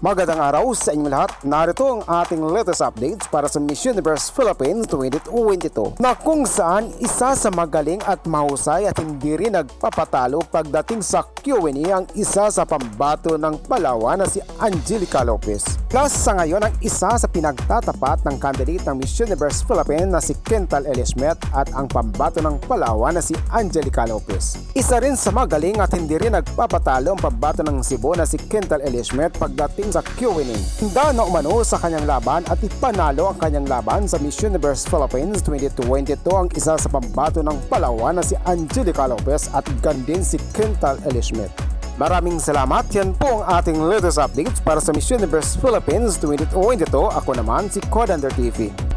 Magandang araw sa inyong lahat. Narito ang ating latest updates para sa Miss Universe Philippines 2022 na kung saan isa sa magaling at mahusay at hindi rin nagpapatalo pagdating sa Q&A ang isa sa pambato ng Palawan na si Angelica Lopez. Plus sa ngayon ang isa sa pinagtatapat ng candidate ng Miss Universe Philippines na si Kental Elismet at ang pambato ng Palawan na si Angelica Lopez. Isa rin sa magaling at hindi rin nagpapatalo ang pambato ng Cebu na si Kental Elismet pagdating sa. Handa na umano sa kanyang laban at ipanalo ang kanyang laban sa Miss Universe Philippines 2022 ang isa sa pambato ng Palawan na si Angelica Lopez at gandin si Kental Elismet. Maraming salamat. Yan po ang ating latest updates para sa Miss Universe Philippines 2022. Ako naman si Codander TV.